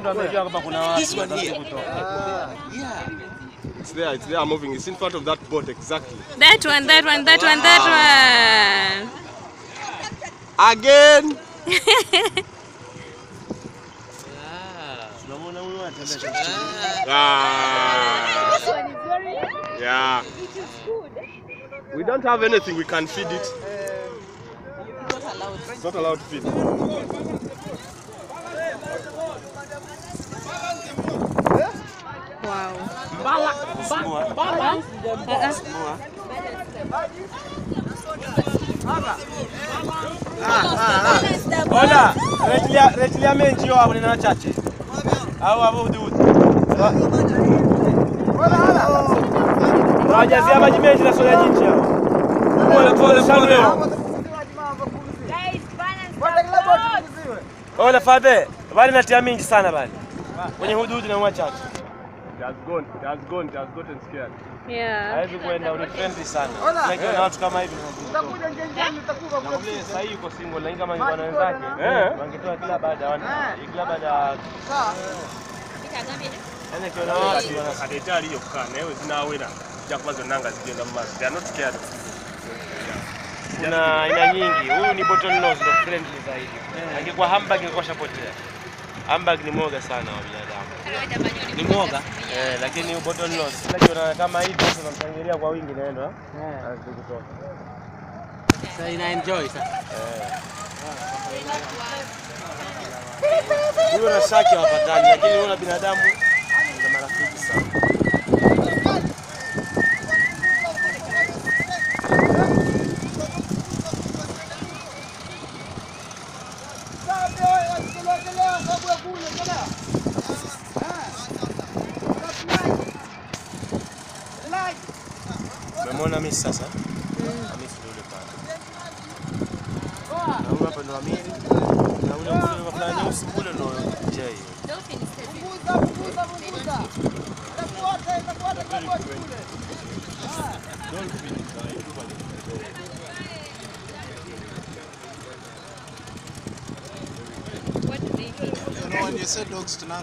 ndo amejua kwamba kuna watu This one watakuja here. kutoka. Yeah. It's there, it's there moving. It's in front of that boat exactly. That one, that one, that one, that one. Again. Ah. Yeah. We don't have anything we can feed it. Solta lá o filho. Uau. Bala, ba, bala. Olha, retilia, retilia menji wa wani na chache. Au au du. Olha, olha. Rajazia maji menji na sura jinsi. Pole pole pole. Ona fadhe, bali natia mingi sana bali. Kwenye hududi na mwacha. It has gone. It has gone. It has gotten scared. Yeah. Haizi kwenda uli friendly sana. Lakini na watu kama hivi Nakwambia sasa hii yuko single lakini kama ingekuwa na wenzake Eh. wangetoa kila baada ya wana kila baada ya yani kiona watu wana Kadetali hiyo kukaa zina zinawera. Jakuba zonanga zigenda mu mazi. They are not scared. kuna aina nyingi. Ni bottle nose ndo friendly zaidi. Angekuwa hamburg ingekuwa shapotea. Hamburg ni mwoga sana wa binadamu. Ni mwoga. Eh, lakini bottle nose lakini una kama hivi sasa tunamshangilia kwa wingi naenda. Eh. Sasa ina enjoy sasa. Eh. Huyo na shaki hawapatani, lakini huyo na binadamu ni marafiki sana. Mais mon ami, ça, ça. Ami, c'est le pas. Naona hapa ndo Amiri na ule mfano fulani nyeusi kule ndo Jai. Punguza, punguza, when you said dogs to not